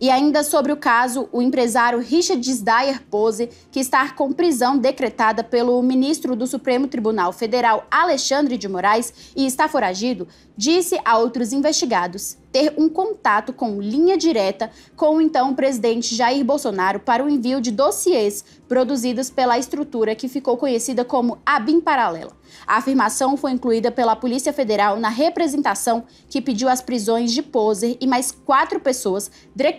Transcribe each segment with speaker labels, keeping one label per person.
Speaker 1: E ainda sobre o caso, o empresário Richard Sdyer Pose, que está com prisão decretada pelo ministro do Supremo Tribunal Federal, Alexandre de Moraes, e está foragido, disse a outros investigados ter um contato com linha direta com o então presidente Jair Bolsonaro para o envio de dossiês produzidos pela estrutura que ficou conhecida como ABIN Paralela. A afirmação foi incluída pela Polícia Federal na representação que pediu as prisões de Poser e mais quatro pessoas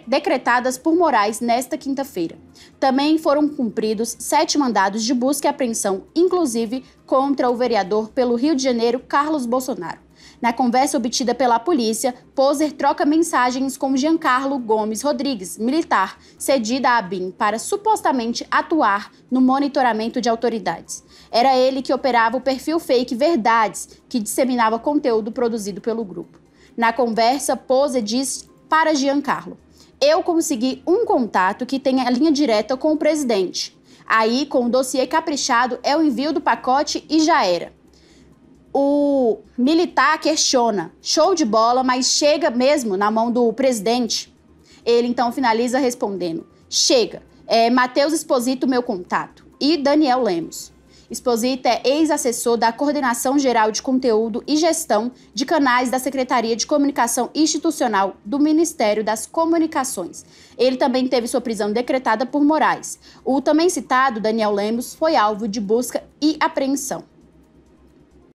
Speaker 1: decretadas por Moraes nesta quinta-feira. Também foram cumpridos sete mandados de busca e apreensão, inclusive contra o vereador pelo Rio de Janeiro, Carlos Bolsonaro. Na conversa obtida pela polícia, Poser troca mensagens com Giancarlo Gomes Rodrigues, militar, cedida à BIM para supostamente atuar no monitoramento de autoridades. Era ele que operava o perfil fake Verdades, que disseminava conteúdo produzido pelo grupo. Na conversa, Poser diz para Giancarlo: Eu consegui um contato que tem a linha direta com o presidente. Aí, com o dossiê caprichado, é o envio do pacote e já era o militar questiona: show de bola, mas chega mesmo na mão do presidente? Ele então finaliza respondendo: chega. É Matheus Exposito, meu contato. E Daniel Lemos. Exposito é ex-assessor da Coordenação Geral de Conteúdo e Gestão de Canais da Secretaria de Comunicação Institucional do Ministério das Comunicações. Ele também teve sua prisão decretada por Moraes. O também citado Daniel Lemos foi alvo de busca e apreensão.